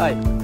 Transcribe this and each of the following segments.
哎。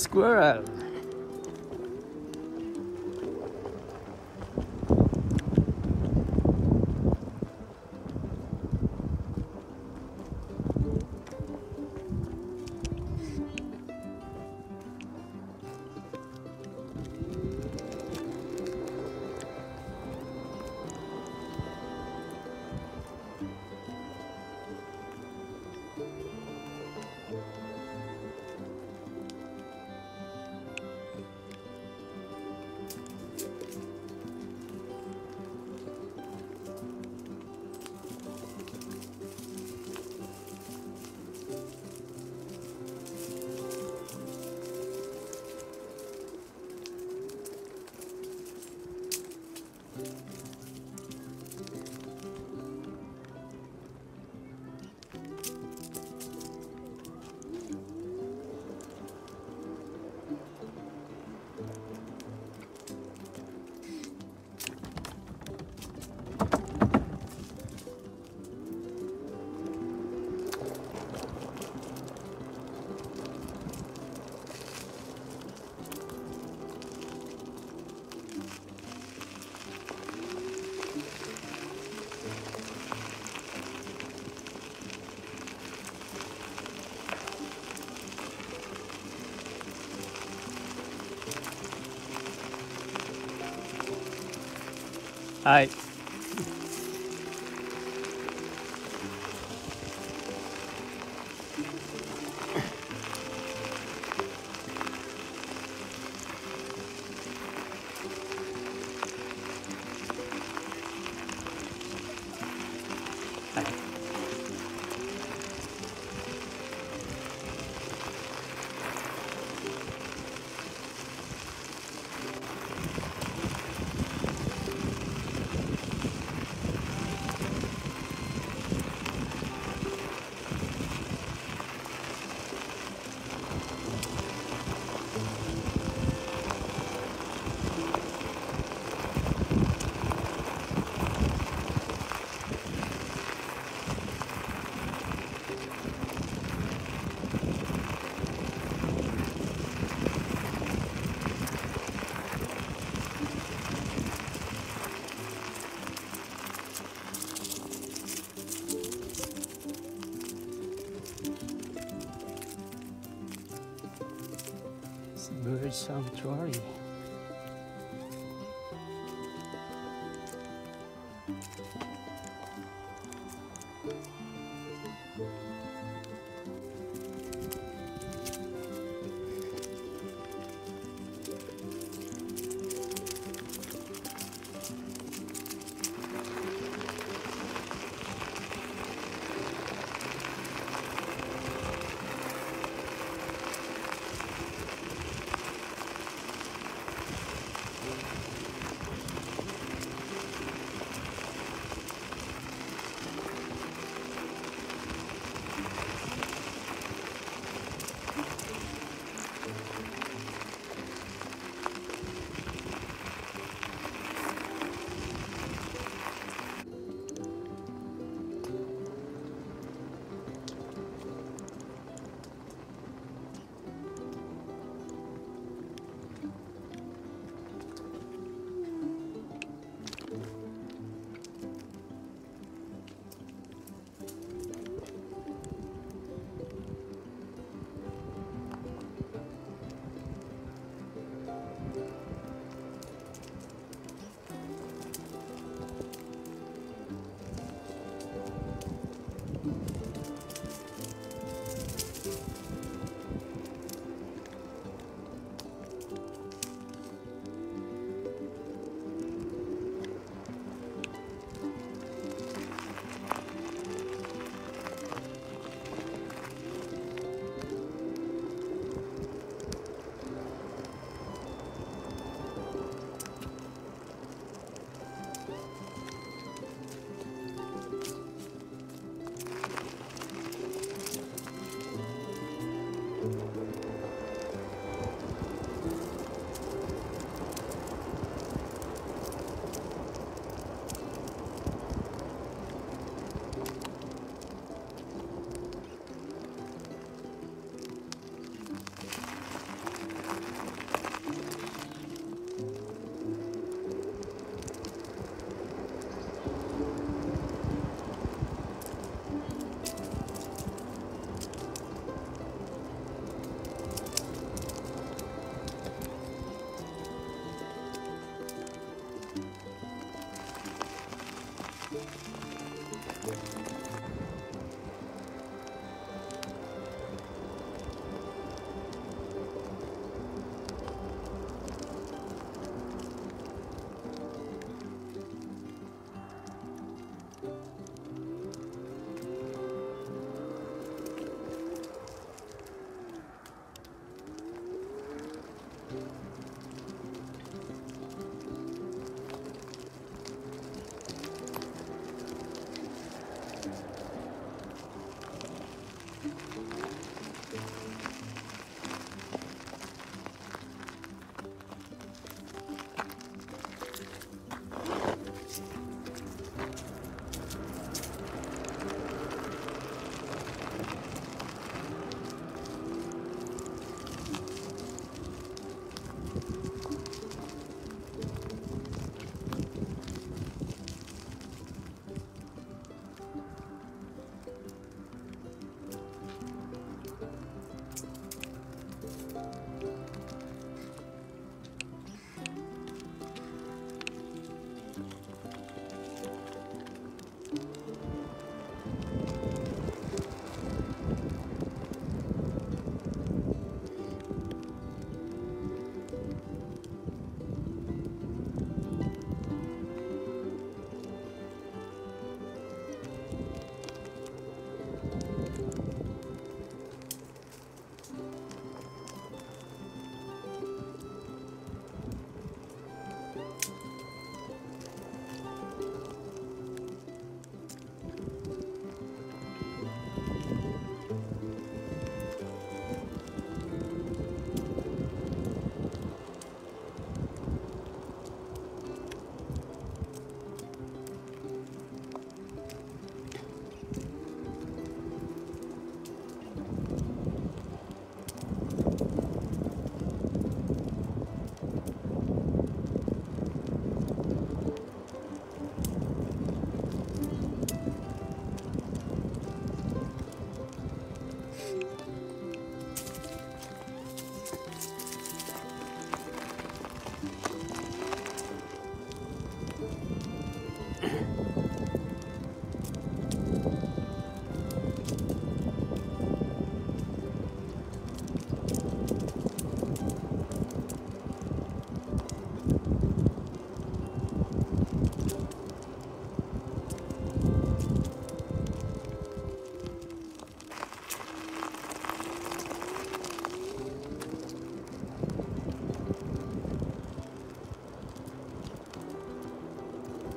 Squirrel. Hi. you.